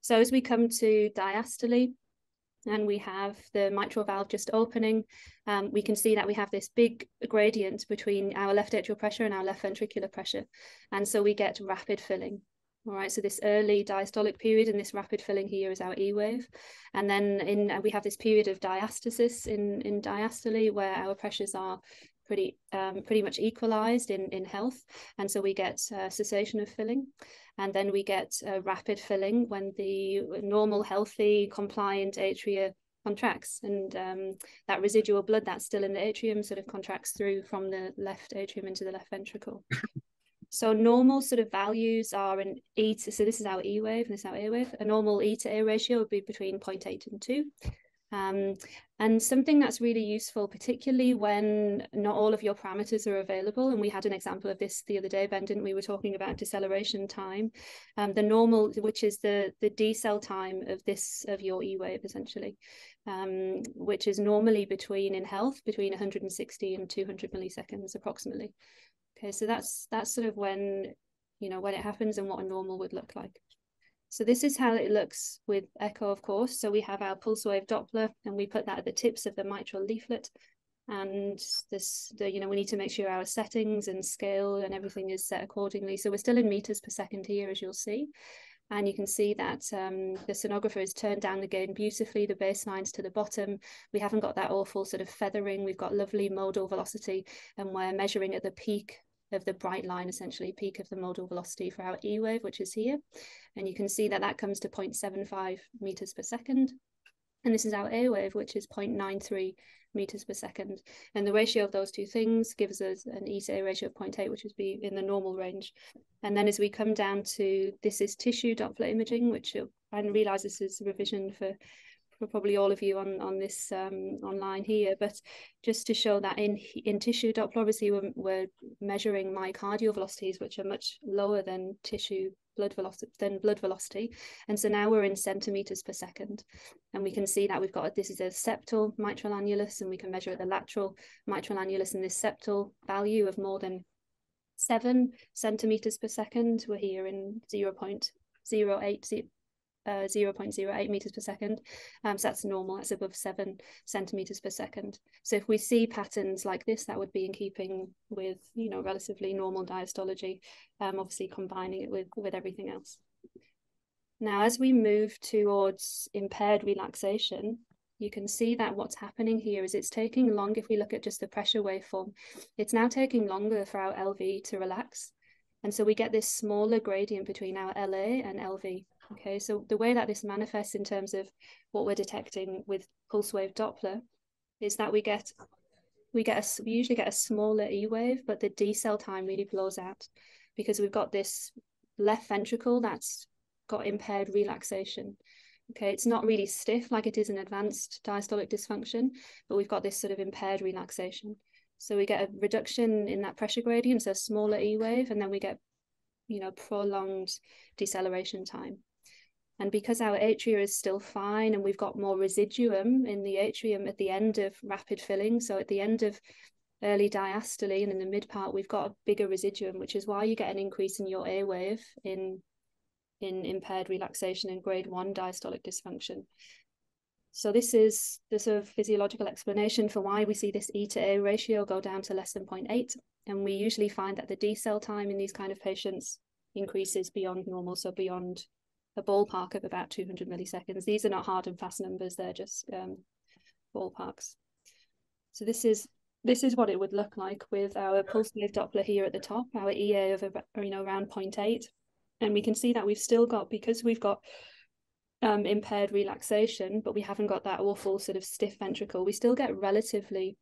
So as we come to diastole, and we have the mitral valve just opening, um, we can see that we have this big gradient between our left atrial pressure and our left ventricular pressure. And so we get rapid filling. All right, so this early diastolic period and this rapid filling here is our E wave. And then in uh, we have this period of diastasis in, in diastole where our pressures are pretty um, pretty much equalized in, in health. And so we get uh, cessation of filling. And then we get uh, rapid filling when the normal, healthy, compliant atria contracts. And um, that residual blood that's still in the atrium sort of contracts through from the left atrium into the left ventricle. So normal sort of values are an E to, so this is our E wave and this is our A wave. A normal E to A ratio would be between 0.8 and 2. Um, and something that's really useful, particularly when not all of your parameters are available. And we had an example of this the other day, Ben, didn't we? were talking about deceleration time. Um, the normal, which is the the decel time of this of your E wave essentially, um, which is normally between in health between 160 and 200 milliseconds approximately. Okay, so that's that's sort of when you know when it happens and what a normal would look like. So this is how it looks with echo, of course. So we have our pulse wave Doppler and we put that at the tips of the mitral leaflet. And this, the, you know, we need to make sure our settings and scale and everything is set accordingly. So we're still in meters per second here, as you'll see. And you can see that um, the sonographer has turned down the gain beautifully, the baseline's to the bottom. We haven't got that awful sort of feathering. We've got lovely modal velocity and we're measuring at the peak of the bright line, essentially peak of the modal velocity for our E wave, which is here. And you can see that that comes to 0.75 meters per second. And this is our A wave, which is 0.93 meters per second. And the ratio of those two things gives us an E to A ratio of 0.8, which would be in the normal range. And then as we come down to, this is tissue Doppler imaging, which I realize this is revision for for probably all of you on on this um, online here, but just to show that in in tissue Doppler, obviously we're, we're measuring myocardial velocities, which are much lower than tissue blood velocity than blood velocity, and so now we're in centimeters per second, and we can see that we've got this is a septal mitral annulus, and we can measure the lateral mitral annulus, and this septal value of more than seven centimeters per second. We're here in 0 0.08 uh, 0.08 meters per second. Um, so that's normal, that's above seven centimeters per second. So if we see patterns like this, that would be in keeping with, you know, relatively normal diastology, um, obviously combining it with, with everything else. Now, as we move towards impaired relaxation, you can see that what's happening here is it's taking long, if we look at just the pressure waveform, it's now taking longer for our LV to relax. And so we get this smaller gradient between our LA and LV. Okay, so the way that this manifests in terms of what we're detecting with pulse wave Doppler is that we get we get a, we usually get a smaller E wave, but the decel time really blows out because we've got this left ventricle that's got impaired relaxation. Okay, it's not really stiff like it is in advanced diastolic dysfunction, but we've got this sort of impaired relaxation. So we get a reduction in that pressure gradient, so a smaller E wave, and then we get, you know, prolonged deceleration time. And because our atria is still fine and we've got more residuum in the atrium at the end of rapid filling, so at the end of early diastole and in the mid part, we've got a bigger residuum, which is why you get an increase in your A wave in, in impaired relaxation in grade one diastolic dysfunction. So this is the sort of physiological explanation for why we see this E to A ratio go down to less than 0.8. And we usually find that the decel time in these kind of patients increases beyond normal, so beyond a ballpark of about 200 milliseconds. These are not hard and fast numbers; they're just um, ballparks. So this is this is what it would look like with our pulse wave Doppler here at the top, our EA of you know around 0.8, and we can see that we've still got because we've got um, impaired relaxation, but we haven't got that awful sort of stiff ventricle. We still get relatively,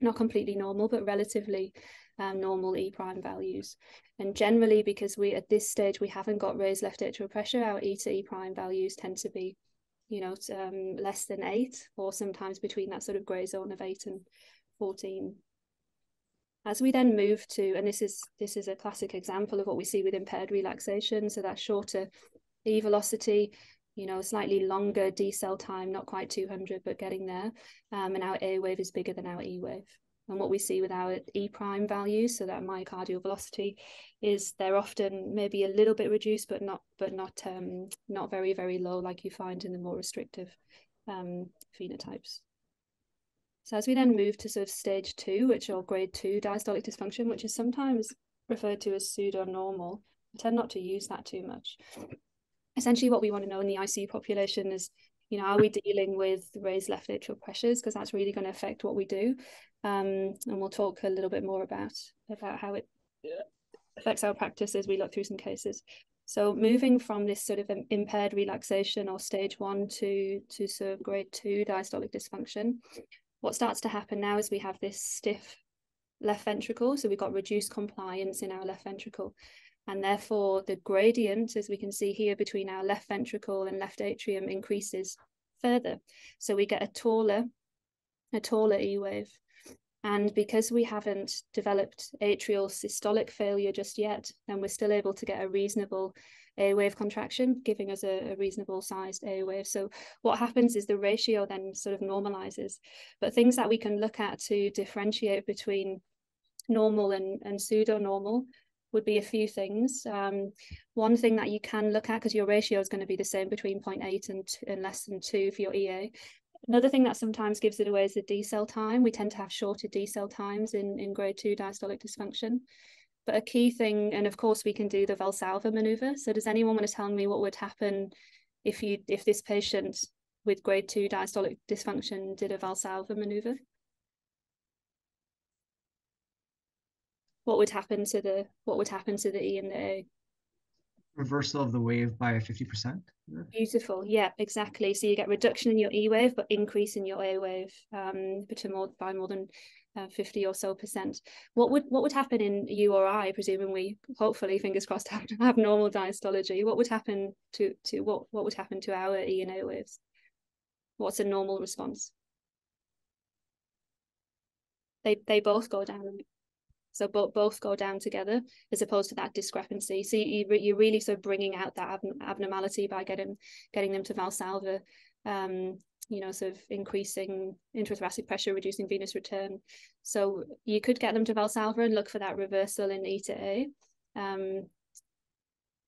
not completely normal, but relatively um, normal E prime values. And generally, because we at this stage we haven't got raised left atrial pressure, our E to E prime values tend to be, you know, um, less than eight, or sometimes between that sort of grey zone of eight and fourteen. As we then move to, and this is this is a classic example of what we see with impaired relaxation, so that shorter E velocity, you know, slightly longer decel time, not quite 200, but getting there. Um, and our A wave is bigger than our E wave. And what we see with our E prime values, so that myocardial velocity, is they're often maybe a little bit reduced, but not but not um, not very very low like you find in the more restrictive um, phenotypes. So as we then move to sort of stage two, which or grade two diastolic dysfunction, which is sometimes referred to as pseudo-normal, I tend not to use that too much. Essentially, what we want to know in the ICU population is you know, are we dealing with raised left atrial pressures? Because that's really going to affect what we do. Um, and we'll talk a little bit more about about how it affects our practice as we look through some cases. So moving from this sort of impaired relaxation or stage one to to sort of grade two diastolic dysfunction, what starts to happen now is we have this stiff left ventricle. So we've got reduced compliance in our left ventricle. And therefore, the gradient, as we can see here, between our left ventricle and left atrium increases further. So we get a taller, a taller E wave. And because we haven't developed atrial systolic failure just yet, then we're still able to get a reasonable A wave contraction, giving us a, a, reasonable sized A wave. So what happens is the ratio then sort of normalizes. But things that we can look at to differentiate between normal and, and pseudo normal would be a few things. Um, one thing that you can look at, because your ratio is going to be the same between 0.8 and, and less than 2 for your EA. Another thing that sometimes gives it away is the decel time. We tend to have shorter decel times in, in grade 2 diastolic dysfunction. But a key thing, and of course we can do the Valsalva maneuver. So does anyone want to tell me what would happen if you if this patient with grade 2 diastolic dysfunction did a Valsalva maneuver? What would happen to the what would happen to the E and the A? Reversal of the wave by 50%. Beautiful. Yeah, exactly. So you get reduction in your E wave, but increase in your A wave um, more, by more than uh, 50 or so percent. What would what would happen in you or I, presuming we hopefully fingers crossed have, have normal diastology? What would happen to to what what would happen to our E and A waves? What's a normal response? They they both go down. So both both go down together as opposed to that discrepancy. So you, you're really sort of bringing out that abnormality by getting getting them to Valsalva, um, you know, sort of increasing intrathoracic pressure, reducing venous return. So you could get them to Valsalva and look for that reversal in E to A. Um,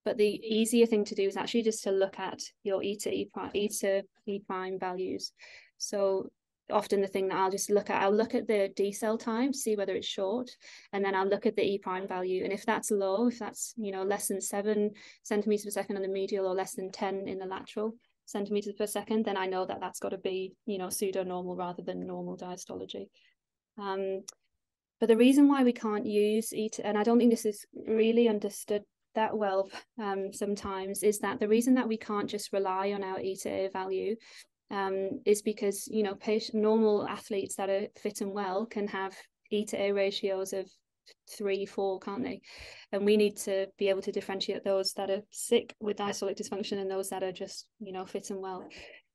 but the easier thing to do is actually just to look at your E to E prime, E to E prime values. So often the thing that I'll just look at. I'll look at the decel time, see whether it's short, and then I'll look at the E prime value. And if that's low, if that's you know less than seven centimeters per second on the medial or less than 10 in the lateral centimeters per second, then I know that that's got to be you know pseudo normal rather than normal diastology. Um, but the reason why we can't use E and I don't think this is really understood that well um, sometimes, is that the reason that we can't just rely on our E to A value um, is because you know patient, normal athletes that are fit and well can have E to A ratios of three, four, can't they? And we need to be able to differentiate those that are sick with diastolic dysfunction and those that are just you know fit and well.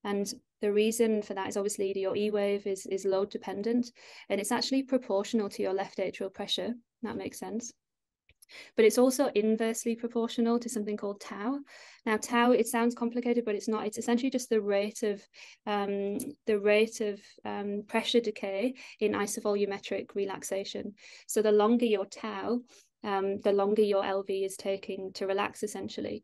And the reason for that is obviously your E wave is is load dependent, and it's actually proportional to your left atrial pressure. That makes sense but it's also inversely proportional to something called tau. Now, tau it sounds complicated, but it's not. It's essentially just the rate of um, the rate of um, pressure decay in isovolumetric relaxation. So the longer your tau, um, the longer your LV is taking to relax, essentially.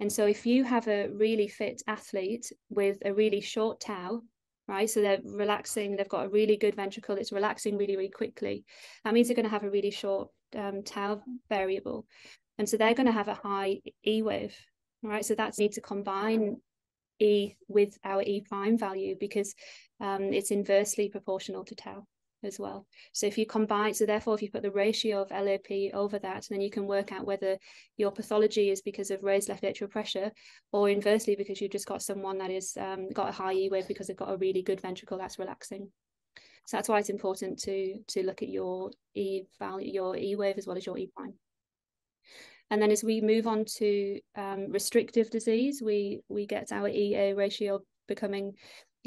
And so, if you have a really fit athlete with a really short tau, right? So they're relaxing, they've got a really good ventricle, it's relaxing really, really quickly. That means they're going to have a really short um, tau variable. And so they're going to have a high E wave, right? So that's need to combine E with our E prime value because um, it's inversely proportional to tau as well. So if you combine, so therefore, if you put the ratio of LAP over that, then you can work out whether your pathology is because of raised left atrial pressure, or inversely because you've just got someone that is um, got a high E wave because they've got a really good ventricle that's relaxing. So that's why it's important to to look at your E value, your E wave as well as your E prime. And then as we move on to um, restrictive disease, we we get our EA ratio becoming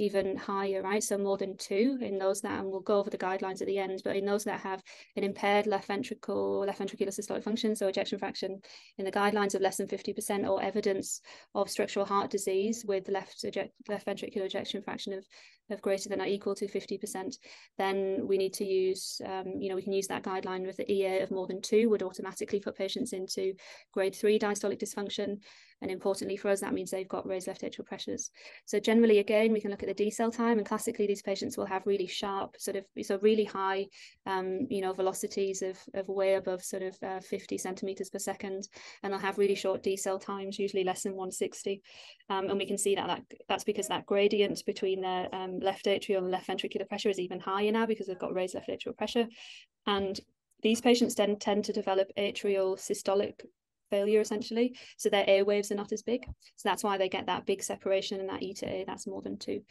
even higher, right? So more than two in those that, and we'll go over the guidelines at the end, but in those that have an impaired left ventricle, left ventricular systolic function, so ejection fraction in the guidelines of less than 50% or evidence of structural heart disease with left, eject, left ventricular ejection fraction of, of greater than or equal to 50%, then we need to use, um, you know, we can use that guideline with the EA of more than two would automatically put patients into grade three diastolic dysfunction. And importantly for us, that means they've got raised left atrial pressures. So generally, again, we can look at the decel time, and classically, these patients will have really sharp, sort of, so really high, um, you know, velocities of, of way above sort of uh, 50 centimeters per second, and they'll have really short decel times, usually less than 160. Um, and we can see that, that that's because that gradient between their um, left atrial and left ventricular pressure is even higher now because they've got raised left atrial pressure. And these patients then tend to develop atrial systolic failure essentially. So their A waves are not as big. So that's why they get that big separation and that E to A, that's more than two.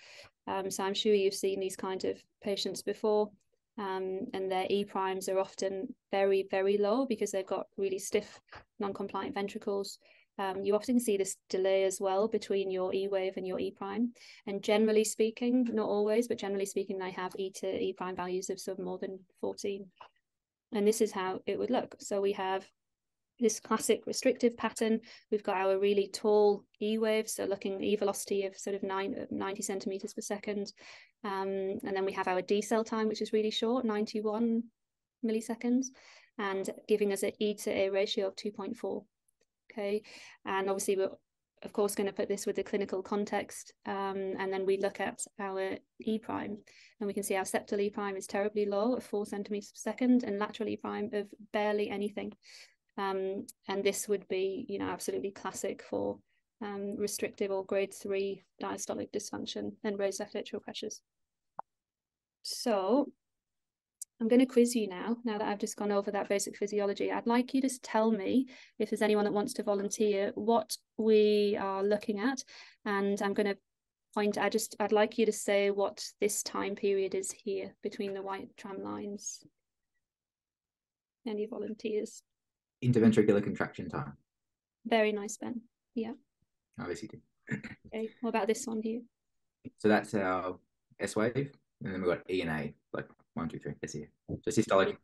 Um, so I'm sure you've seen these kind of patients before. Um, and their E primes are often very, very low because they've got really stiff, non-compliant ventricles. Um, you often see this delay as well between your E wave and your E prime. And generally speaking, not always, but generally speaking, they have E to E prime values of sort of more than 14. And this is how it would look. So we have this classic restrictive pattern. We've got our really tall E waves, so looking E velocity of sort of nine, 90 centimeters per second. Um, and then we have our decel time, which is really short, 91 milliseconds, and giving us an E to A ratio of 2.4. Okay, and obviously we're of course going to put this with the clinical context, um, and then we look at our E prime, and we can see our septal E prime is terribly low at four centimeters per second, and lateral E prime of barely anything. Um, and this would be, you know, absolutely classic for um, restrictive or grade three diastolic dysfunction and raised left atrial pressures. So I'm going to quiz you now, now that I've just gone over that basic physiology. I'd like you to tell me, if there's anyone that wants to volunteer, what we are looking at. And I'm going to point, I just, I'd like you to say what this time period is here between the white tram lines. Any volunteers? Interventricular contraction time. Very nice, Ben. Yeah. Obviously, do. Okay. What about this one here? So that's our S wave, and then we've got E and A, like one, two, three. That's here. So systolic,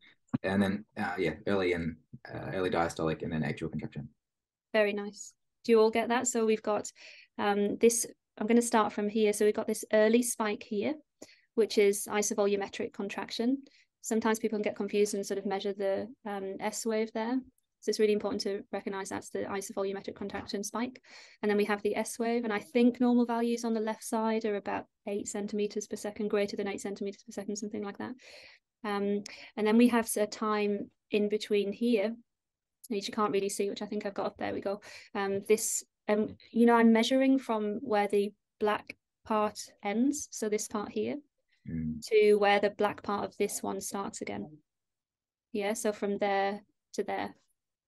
and then uh, yeah, early and uh, early diastolic, and then atrial contraction. Very nice. Do you all get that? So we've got um, this. I'm going to start from here. So we've got this early spike here, which is isovolumetric contraction. Sometimes people can get confused and sort of measure the um, S wave there. So it's really important to recognize that's the isovolumetric contraction spike. And then we have the S wave, and I think normal values on the left side are about eight centimeters per second, greater than eight centimeters per second, something like that. Um, and then we have a time in between here, which you can't really see, which I think I've got up there. We go. Um, this, um, you know, I'm measuring from where the black part ends, so this part here, mm. to where the black part of this one starts again. Yeah, so from there to there.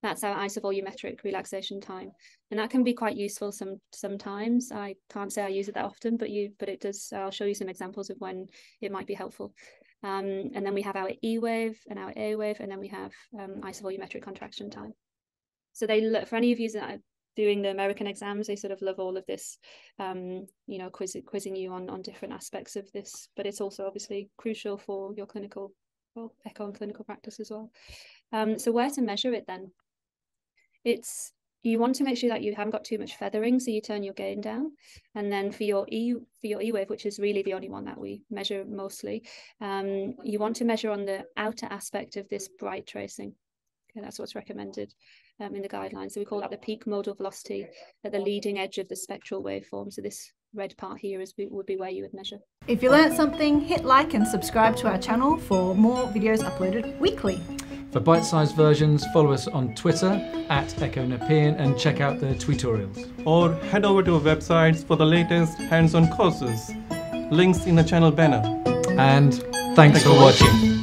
That's our isovolumetric relaxation time, and that can be quite useful some sometimes. I can't say I use it that often, but you but it does. I'll show you some examples of when it might be helpful. Um, and then we have our E wave and our A wave, and then we have um, isovolumetric contraction time. So they look for any of you that are doing the American exams, they sort of love all of this, um, you know, quiz, quizzing you on on different aspects of this. But it's also obviously crucial for your clinical, well, echo and clinical practice as well. Um, so where to measure it then? It's you want to make sure that you haven't got too much feathering, so you turn your gain down. And then for your E for your E wave, which is really the only one that we measure mostly, um, you want to measure on the outer aspect of this bright tracing. Okay, that's what's recommended um, in the guidelines. So we call that the peak modal velocity at the leading edge of the spectral waveform. So this red part here is would be where you would measure. If you learned something, hit like and subscribe to our channel for more videos uploaded weekly. For bite-sized versions, follow us on Twitter at Echo Nepean and check out the tutorials. Or head over to our websites for the latest hands-on courses. Links in the channel banner. And thanks, thanks for watching.